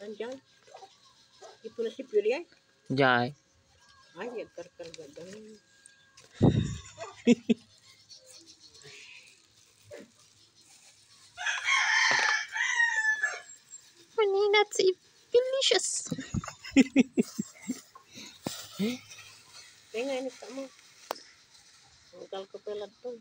Andyan. Ibu na si Puri ay. Eh. Jai. Ay, nagkarkarga daw. ini that's delicious. Kaya nga, ini ka mo. Ang.